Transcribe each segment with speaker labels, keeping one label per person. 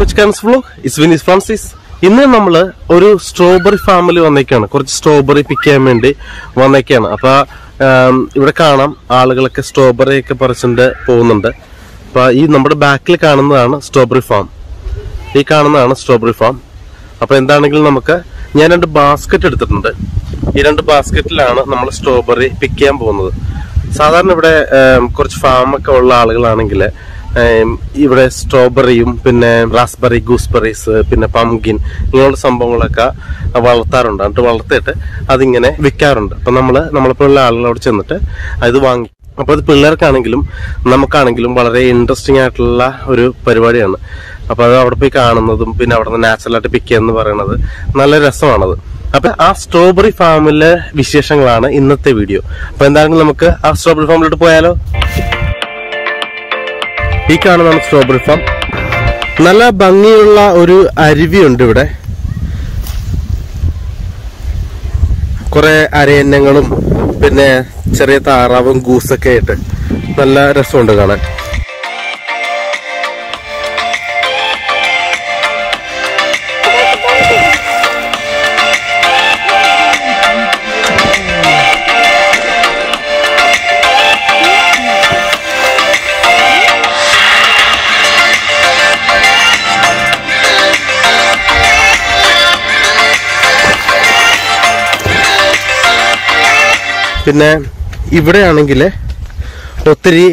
Speaker 1: Welcomes flow is Vinees Francis ഇന്ന് നമ്മൾ ഒരു സ്ട്രോബെറി ഫാമിൽ വന്നേക്കാണ്. കുറച്ച് സ്ട്രോബെറി പിക്ക് ചെയ്യാൻ വേണ്ടി വന്നേക്കാണ്. അപ്പൊ ഇവിടെ കാണാം ആളുകളൊക്കെ സ്ട്രോബെറി ഒക്കെ പറിച്ചിട്ട് പോകുന്നുണ്ട്. അപ്പൊ ഈ നമ്മുടെ ബാക്കിൽ കാണുന്നതാണ് സ്ട്രോബെറി ഫാം ഈ കാണുന്നതാണ് സ്ട്രോബെറി ഫാം അപ്പൊ എന്താണെങ്കിലും നമുക്ക് ഞാൻ രണ്ട് ബാസ്ക്കറ്റ് എടുത്തിട്ടുണ്ട്. ഈ രണ്ട് ബാസ്ക്കറ്റിലാണ് നമ്മൾ സ്ട്രോബെറി പിക്ക് ചെയ്യാൻ പോകുന്നത്. സാധാരണ ഇവിടെ കുറച്ച് ഫാമൊക്കെ ഉള്ള ആളുകളാണെങ്കിൽ ഇവിടെ സ്ട്രോബെറിയും പിന്നെ റാസ്ബെറി ഗൂസ്ബെറീസ് പിന്നെ പംകിൻ ഇങ്ങനെയുള്ള സംഭവങ്ങളൊക്കെ വളർത്താറുണ്ട്. എന്നിട്ട് വളർത്തിയിട്ട് അതിങ്ങനെ വിൽക്കാറുണ്ട്. അപ്പം നമ്മൾ നമ്മളിപ്പോഴുള്ള ആളുകളോട് ചെന്നിട്ട് അത് വാങ്ങി അപ്പോൾ അത് പിള്ളേർക്കാണെങ്കിലും നമുക്കാണെങ്കിലും വളരെ ഇൻട്രസ്റ്റിംഗ് ആയിട്ടുള്ള ഒരു പരിപാടിയാണ്. അപ്പോൾ അത് അവിടെ പോയി കാണുന്നതും പിന്നെ അവിടെ നിന്ന് നാച്ചുറലായിട്ട് പിക്ക് എന്ന് പറയുന്നത് നല്ല രസമാണത്. അപ്പൊ ആ സ്ട്രോബെറി ഫാമിലെ വിശേഷങ്ങളാണ് ഇന്നത്തെ വീഡിയോ അപ്പോൾ എന്തായാലും നമുക്ക് ആ സ്ട്രോബെറി ഫാമിലോട്ട് പോയാലോ? ഈ കാണുന്നതാണ് സ്ട്രോബെറി ഫാം നല്ല ഭംഗിയുള്ള ഒരു അരുവിയുണ്ട് ഇവിടെ. കുറെ അരയന്നങ്ങളും പിന്നെ ചെറിയ താറാവും ഗൂസൊക്കെ ആയിട്ട് നല്ല രസമുണ്ട് കാണാൻ. പിന്നെ ഇവിടെയാണെങ്കിൽ ഒത്തിരി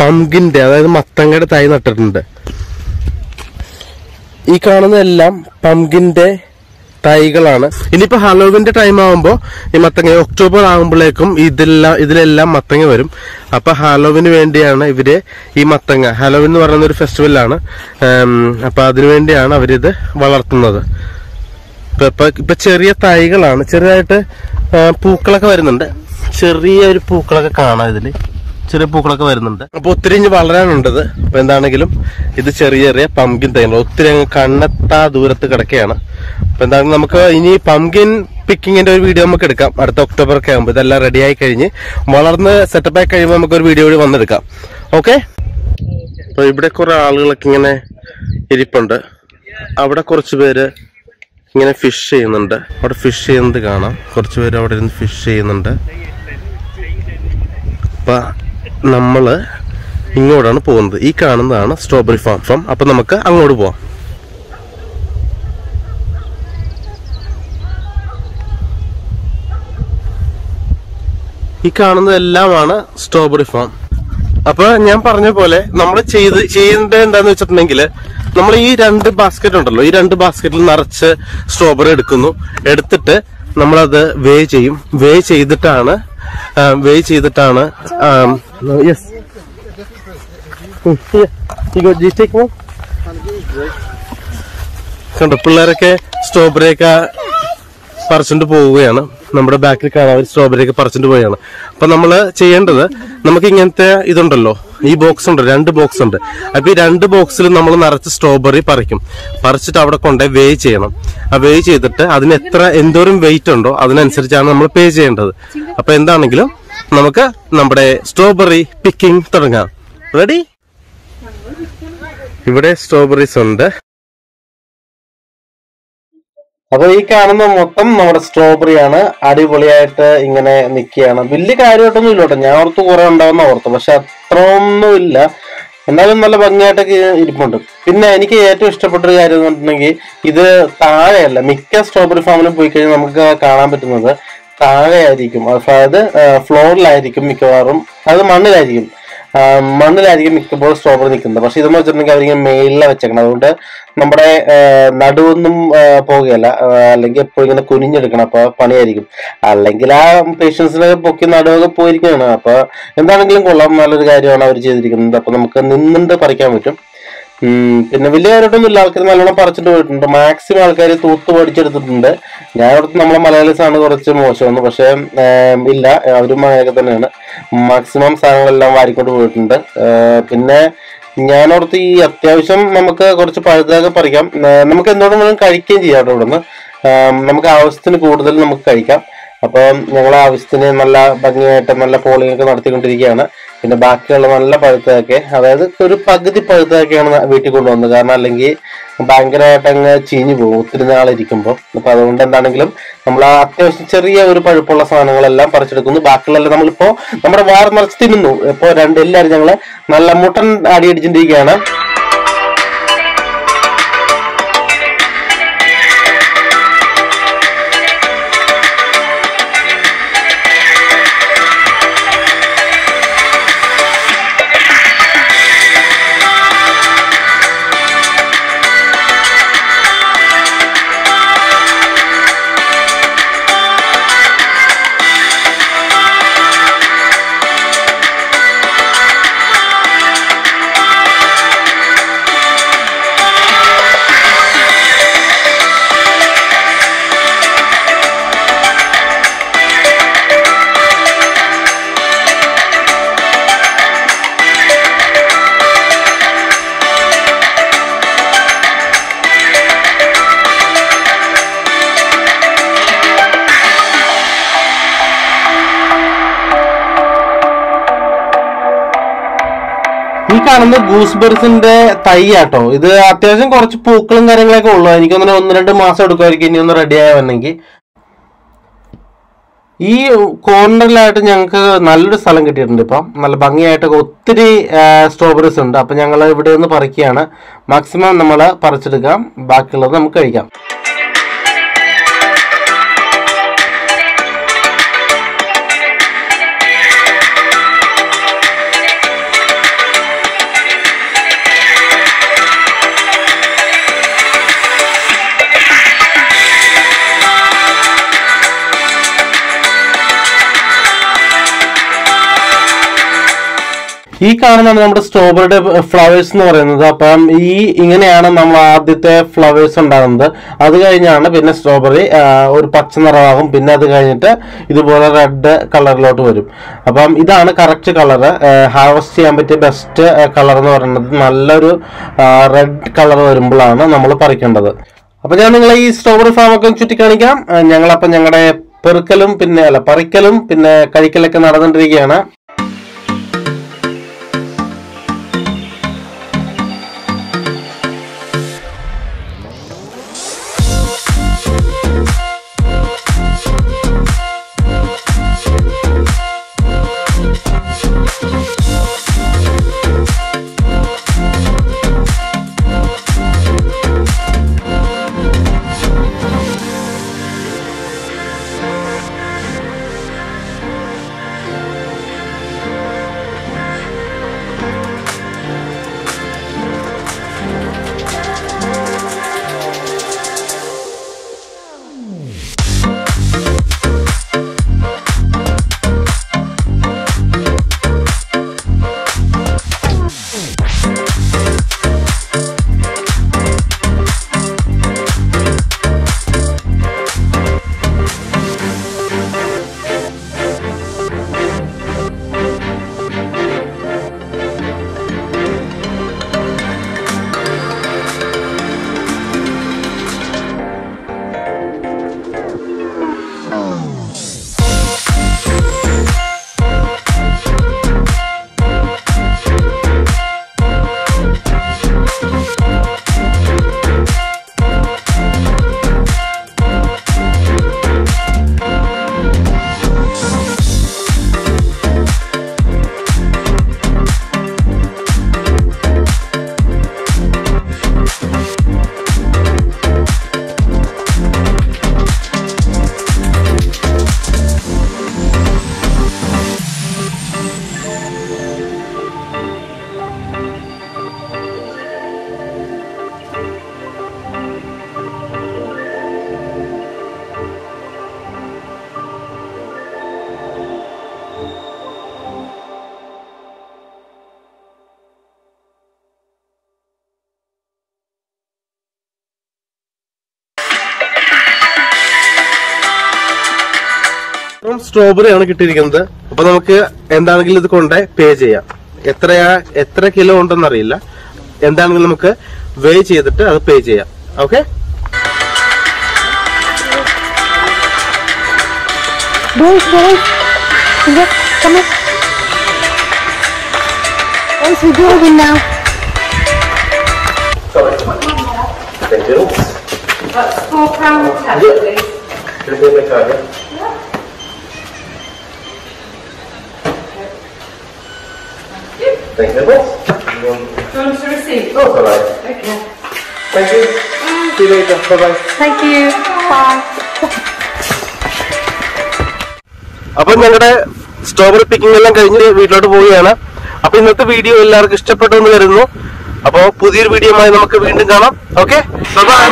Speaker 1: പമ്പിന്റെ അതായത് മത്തങ്ങയുടെ തൈ നട്ടിട്ടുണ്ട്. ഈ കാണുന്നതെല്ലാം പമ്പിന്റെ തൈകളാണ്. ഇനിയിപ്പോൾ ഹലോവിന്റെ ടൈം ആകുമ്പോൾ ഈ മത്തങ്ങ ഒക്ടോബർ ആകുമ്പോഴേക്കും ഇതെല്ലാം ഇതിലെല്ലാം മത്തങ്ങ വരും. അപ്പോൾ ഹാലോവിന് വേണ്ടിയാണ് ഇവർ ഈ മത്തങ്ങ. ഹാലോവിൻ എന്ന് പറയുന്ന ഒരു ഫെസ്റ്റിവലാണ്. അപ്പോൾ അതിനു വേണ്ടിയാണ് അവരിത് വളർത്തുന്നത്. ഇപ്പം ഇപ്പൊ ചെറിയ തൈകളാണ്. ചെറുതായിട്ട് പൂക്കളൊക്കെ വരുന്നുണ്ട്. ചെറിയ ഒരു പൂക്കളൊക്കെ കാണാം ഇതിൽ. ചെറിയ പൂക്കളൊക്കെ വരുന്നുണ്ട്. അപ്പൊ ഒത്തിരി ഇനി വളരാനുണ്ടത്. അപ്പൊ എന്താണെങ്കിലും ഇത് ചെറിയ ചെറിയ പംകിൻ തൈകൾ. ഒത്തിരി അങ്ങ് കണ്ണെത്താ ദൂരത്ത് കിടക്കുകയാണ് അപ്പൊ എന്താണെങ്കിലും നമുക്ക് ഇനി പംകിൻ പിക്കിങ്ങിന്റെ ഒരു വീഡിയോ നമുക്ക് എടുക്കാം. അടുത്ത ഒക്ടോബർ ഒക്കെ ആകുമ്പോൾ ഇതെല്ലാം റെഡി ആയി കഴിഞ്ഞ് വളർന്ന് സെറ്റപ്പ് ആയി കഴിയുമ്പോൾ നമുക്ക് ഒരു വീഡിയോ കൂടി വന്നെടുക്കാം. ഓക്കെ അപ്പൊ ഇവിടെ കുറെ ആളുകളൊക്കെ ഇങ്ങനെ ഇരിപ്പുണ്ട്. അവിടെ കുറച്ച് പേര് ഇങ്ങനെ ഫിഷ് ചെയ്യുന്നുണ്ട്. അവിടെ ഫിഷ് ചെയ്യുന്നത് കാണാം. കുറച്ച് പേര് അവിടെ ഇരുന്ന് ഫിഷ് ചെയ്യുന്നുണ്ട്. അപ്പൊ നമ്മൾ ഇങ്ങോട്ടാണ് പോകുന്നത്. ഈ കാണുന്നതാണ് സ്ട്രോബെറി ഫാം ഫാം അപ്പൊ നമുക്ക് അങ്ങോട്ട് പോവാം. ഈ കാണുന്നതെല്ലാമാണ് സ്ട്രോബെറി ഫാം അപ്പോൾ ഞാൻ പറഞ്ഞ പോലെ നമ്മൾ ചെയ്ത് ചെയ്യേണ്ടത് എന്താന്ന് വെച്ചിട്ടുണ്ടെങ്കിൽ നമ്മൾ ഈ രണ്ട് ബാസ്ക്കറ്റ് ഉണ്ടല്ലോ. ഈ രണ്ട് ബാസ്ക്കറ്റിൽ നിറച്ച് സ്ട്രോബെറി എടുക്കുന്നു. എടുത്തിട്ട് നമ്മളത് വേ ചെയ്യും. വേ ചെയ്തിട്ടാണ് വേ ചെയ്തിട്ടാണ് യെസ് കണ്ടോ പിള്ളേരൊക്കെ സ്ട്രോബെറി പറിച്ചുകൊണ്ട് പോവുകയാണ്. നമ്മുടെ ബാക്കിൽ കാണാൻ സ്ട്രോബെറി ഒക്കെ പറിച്ചുകൊണ്ട് പോവുകയാണ്. അപ്പൊ നമ്മൾ ചെയ്യേണ്ടത് നമുക്ക് ഇങ്ങനത്തെ ഇതുണ്ടല്ലോ. ഈ ബോക്സ് ഉണ്ട് രണ്ട് ബോക്സ് ഉണ്ട്. അപ്പൊ ഈ രണ്ട് ബോക്സിൽ നമ്മൾ നിറച്ച് സ്ട്രോബെറി പറിക്കും. പറിച്ചിട്ട് അവിടെ കൊണ്ടുപോയി വേ ചെയ്യണം. ആ വേ ചെയ്തിട്ട് അതിന് എത്ര എന്തോരം വെയിറ്റ് ഉണ്ടോ അതിനനുസരിച്ചാണ് നമ്മൾ പേ ചെയ്യേണ്ടത്. അപ്പൊ എന്താണെങ്കിലും നമുക്ക് നമ്മുടെ സ്ട്രോബെറി പിക്കിംഗ് തുടങ്ങാം. റെഡി ഇവിടെ സ്ട്രോബെറീസ് ഉണ്ട്. അപ്പൊ ഈ കാണുന്ന മൊത്തം നമ്മുടെ സ്ട്രോബെറി ആണ്. അടിപൊളിയായിട്ട് ഇങ്ങനെ നിൽക്കുകയാണ് വലിയ കാര്യമായിട്ടൊന്നും ഇല്ല കേട്ടോ. ഞാൻ ഓർത്ത് കുറെ ഉണ്ടാവുന്ന ഓർത്ത്. പക്ഷെ അത്ര ഒന്നും ഇല്ല. എന്നാലും നല്ല ഭംഗിയായിട്ടൊക്കെ ഇരിപ്പുണ്ട്. പിന്നെ എനിക്ക് ഏറ്റവും ഇഷ്ടപ്പെട്ട ഒരു കാര്യം എന്ന് പറഞ്ഞിട്ടുണ്ടെങ്കിൽ ഇത് താഴെയല്ല മിക്ക സ്ട്രോബെറി ഫാമിലും പോയി കഴിഞ്ഞാൽ നമുക്ക് കാണാൻ പറ്റുന്നത് താഴെയായിരിക്കും. അതായത് ഫ്ലോറിലായിരിക്കും മിക്കവാറും. അത് മണ്ണിലായിരിക്കും. മണ്ണിലായിരിക്കും മിക്കപ്പോഴും സ്ട്രോബെറി നിൽക്കുന്നത്. പക്ഷെ ഇതെന്ന് വെച്ചിട്ടുണ്ടെങ്കിൽ അവരിങ്ങനെ മേളിലാണ് വെച്ചേക്കണം അതുകൊണ്ട് നമ്മുടെ നടുവൊന്നും ആ, പോകുകയല്ല അല്ലെങ്കിൽ എപ്പോഴും ഇങ്ങനെ കുനിഞ്ഞെടുക്കണം. അപ്പോൾ പണിയായിരിക്കും. അല്ലെങ്കിൽ ആ പേഷ്യൻസിന് പൊക്കി നടുവൊക്കെ പോയിരിക്കുകയാണ്. അപ്പോൾ എന്താണെങ്കിലും കൊള്ളാം. നല്ലൊരു കാര്യമാണ് അവർ ചെയ്തിരിക്കുന്നത്. അപ്പോൾ നമുക്ക് നിന്നുണ്ട് പറിക്കാൻ പറ്റും. പിന്നെ വലിയ കാര്യമായിട്ടൊന്നുമില്ല ആൾക്കാർ നല്ലോണം പറിച്ചിട്ട് പോയിട്ടുണ്ട്. മാക്സിമം ആൾക്കാർ തൂത്ത് പഠിച്ചെടുത്തിട്ടുണ്ട് ഞാൻ അവിടുത്തെ നമ്മളെ മലയാളീസ് ആണ് കുറച്ച് മോശമെന്ന് പക്ഷേ ഇല്ല. അവരും അങ്ങനെയൊക്കെ തന്നെയാണ്. മാക്സിമം സാധനങ്ങളെല്ലാം വാരിക്കൊണ്ട് പോയിട്ടുണ്ട്. പിന്നെ ഞാൻ അവിടുത്തെ ഈ അത്യാവശ്യം നമുക്ക് കുറച്ച് പഴുതൊക്കെ പറിക്കാം. നമുക്ക് എന്തുകൊണ്ടും വേണം കഴിക്കുകയും ചെയ്യാം കേട്ടോ ഇവിടുന്ന്. നമുക്ക് ആവശ്യത്തിന് കൂടുതൽ നമുക്ക് കഴിക്കാം. അപ്പം ഞങ്ങൾ ആവശ്യത്തിന് നല്ല ഭംഗിയായിട്ട് നല്ല പോളിംഗ് ഒക്കെ നടത്തിക്കൊണ്ടിരിക്കുകയാണ്. പിന്നെ ബാക്കിയുള്ള നല്ല പഴുത്തതൊക്കെ അതായത് ഒരു പകുതി പഴുത്തതൊക്കെയാണ് വീട്ടിൽ കൊണ്ടുവന്നത്. കാരണം അല്ലെങ്കിൽ ഭയങ്കരമായിട്ട് അങ്ങ് ചീഞ്ഞു പോകും ഒത്തിരി നാളിരിക്കുമ്പോൾ അപ്പൊ അതുകൊണ്ട് എന്താണെങ്കിലും നമ്മൾ ആ അത്യാവശ്യം ചെറിയ ഒരു പഴുപ്പുള്ള സാധനങ്ങളെല്ലാം പറിച്ചെടുക്കുന്നു. ബാക്കിയുള്ളതെല്ലാം നമ്മളിപ്പോ നമ്മുടെ വാർ നിറച്ച് തിന്നുന്നു. ഇപ്പോ രണ്ട് എല്ലാവരും ഞങ്ങൾ നല്ല മുട്ടൻ അടിയടിച്ചിട്ടിരിക്കുകയാണ് ഈ ഗൂസ്ബെർസിന്റെ തൈ ആട്ടോ ഇത് അത്യാവശ്യം കുറച്ച് പൂക്കളും കാര്യങ്ങളൊക്കെ ഉള്ളു. എനിക്കൊന്നിനെ ഒന്ന് രണ്ട് മാസം എടുക്കുമായിരിക്കും ഇനി ഒന്ന് റെഡി ആയവന്നെങ്കിൽ ഈ കോർണറിലായിട്ട് ഞങ്ങൾക്ക് നല്ലൊരു സ്ഥലം കിട്ടിയിട്ടുണ്ട് ഇപ്പം. നല്ല ഭംഗിയായിട്ടൊക്കെ ഒത്തിരി സ്ട്രോബെറീസ് ഉണ്ട്. അപ്പം ഞങ്ങൾ ഇവിടെ നിന്ന് പറിക്കുകയാണ്. മാക്സിമം നമ്മൾ പറിച്ചെടുക്കാം. ബാക്കിയുള്ളത് നമുക്ക് കഴിക്കാം. ഈ കാണുന്നതാണ് നമ്മുടെ സ്ട്രോബെറിയുടെ ഫ്ലവേഴ്സ് എന്ന് പറയുന്നത്. അപ്പം ഈ ഇങ്ങനെയാണ് നമ്മൾ ആദ്യത്തെ ഫ്ലവേഴ്സ് ഉണ്ടാകുന്നത്. അത് കഴിഞ്ഞാണ് പിന്നെ സ്ട്രോബെറി ഒരു പച്ച നിറമാകും. പിന്നെ അത് കഴിഞ്ഞിട്ട് ഇതുപോലെ റെഡ് കളറിലോട്ട് വരും. അപ്പം ഇതാണ് കറക്റ്റ് കളർ ഹാർവസ്റ്റ് ചെയ്യാൻ പറ്റിയ ബെസ്റ്റ് കളർ എന്ന് പറയുന്നത് നല്ലൊരു റെഡ് കളർ വരുമ്പോഴാണ് നമ്മൾ പറിക്കേണ്ടത്. അപ്പം ഞാൻ നിങ്ങളെ ഈ സ്ട്രോബെറി ഫാമൊക്കെ ചുറ്റിക്കാണിക്കാം. ഞങ്ങളപ്പം ഞങ്ങളുടെ പെറുക്കലും പിന്നെ അല്ല പറിക്കലും പിന്നെ കഴിക്കലൊക്കെ നടന്നുകൊണ്ടിരിക്കുകയാണ്. സ്ട്രോബെറി ആണ് കിട്ടിയിരിക്കുന്നത്. അപ്പൊ നമുക്ക് എന്താണെങ്കിലും ഇത് കൊണ്ട് പേ ചെയ്യാം. എത്രയാ എത്ര കിലോ ഉണ്ടെന്ന് അറിയില്ല. എന്താണെങ്കിലും നമുക്ക് വേ ചെയ്തിട്ട് അത് പേ ചെയ്യാം. Okay
Speaker 2: Boys, boys, look, come on. Boys, we do it now.
Speaker 1: Thank you.
Speaker 3: That's four pound ten,
Speaker 1: Yeah. Thank you very much.
Speaker 3: Do you want to receive?
Speaker 1: No, it's alright.
Speaker 3: Okay.
Speaker 1: Thank you. See you later. Bye bye.
Speaker 2: Thank you. Bye.
Speaker 1: അപ്പം ഞങ്ങളുടെ strawberry picking എല്ലാം കഴിഞ്ഞ് വീട്ടിലോട്ട് പോവുകയാണ് അപ്പൊ ഇന്നത്തെ video എല്ലാവർക്കും ഇഷ്ടപ്പെട്ടു എന്ന് കരുതുന്നു അപ്പൊ പുതിയൊരു വീഡിയോയുമായി നമുക്ക് വീണ്ടും കാണാം ഓക്കെ
Speaker 4: Bye.